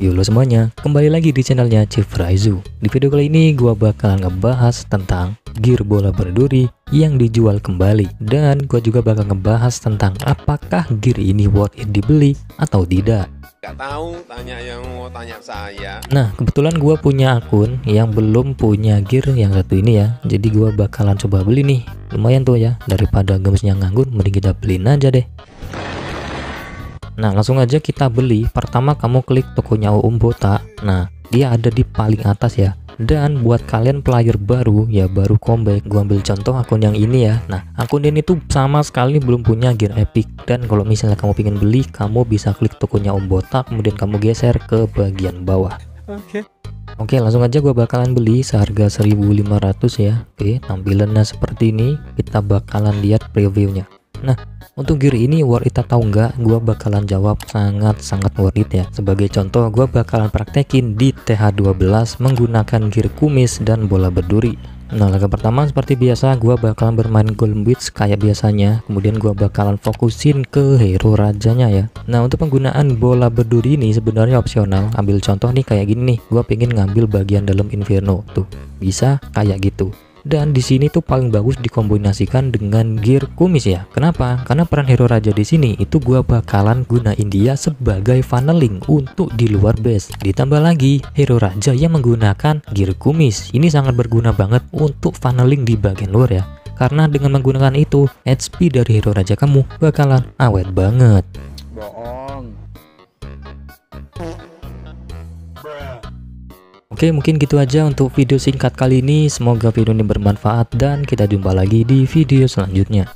Yolo semuanya, kembali lagi di channelnya Chief Raizu. Di video kali ini gua bakal ngebahas tentang gear bola berduri yang dijual kembali dan gua juga bakal ngebahas tentang apakah gear ini worth it dibeli atau tidak. Gak tahu, tanya yang mau tanya saya. Nah, kebetulan gua punya akun yang belum punya gear yang satu ini ya. Jadi gua bakalan coba beli nih. Lumayan tuh ya, daripada gemesnya nganggur mending kita beliin aja deh. Nah, langsung aja kita beli. Pertama kamu klik tokonya Om Bota. Nah, dia ada di paling atas ya. Dan buat kalian player baru ya baru comeback, gua ambil contoh akun yang ini ya. Nah, akun ini tuh sama sekali belum punya gear epic. Dan kalau misalnya kamu pengen beli, kamu bisa klik tokonya Om Bota, kemudian kamu geser ke bagian bawah. Oke. Oke langsung aja gua bakalan beli seharga 1500 ya Oke tampilannya seperti ini kita bakalan lihat previewnya Nah untuk gear ini worth it atau enggak gua bakalan jawab sangat-sangat worth it ya. Sebagai contoh gua bakalan praktekin di TH12 menggunakan gear kumis dan bola berduri. Nah laga pertama seperti biasa gua bakalan bermain Golden Beach kayak biasanya. Kemudian gua bakalan fokusin ke hero rajanya ya. Nah untuk penggunaan bola berduri ini sebenarnya opsional. Ambil contoh nih kayak gini nih Gua pengen ngambil bagian dalam Inferno. Tuh bisa? Kayak gitu dan di sini tuh paling bagus dikombinasikan dengan gear kumis ya. Kenapa? Karena peran hero raja di sini itu gua bakalan gunain dia sebagai funneling untuk di luar base. Ditambah lagi hero raja yang menggunakan gear kumis. Ini sangat berguna banget untuk funneling di bagian luar ya. Karena dengan menggunakan itu, HP dari hero raja kamu bakalan awet banget. Bohong. Oke mungkin gitu aja untuk video singkat kali ini. Semoga video ini bermanfaat dan kita jumpa lagi di video selanjutnya